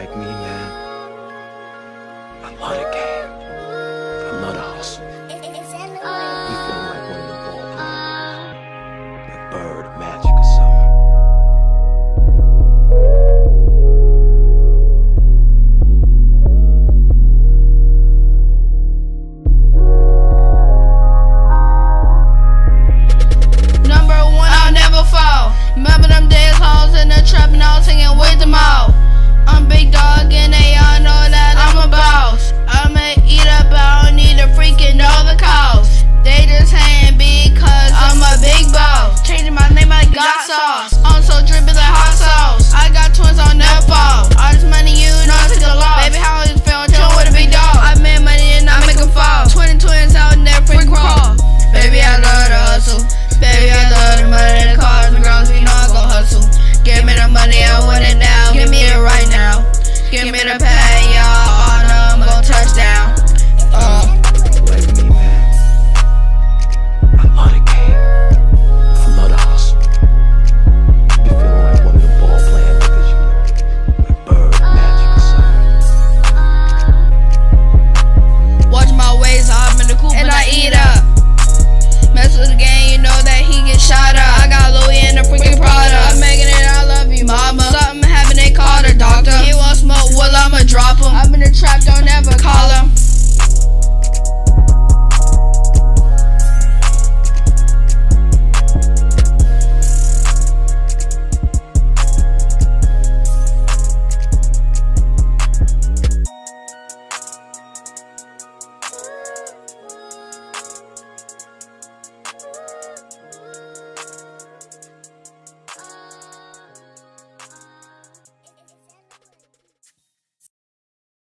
like me, man. I'm. drop them. I'm in a trap, don't ever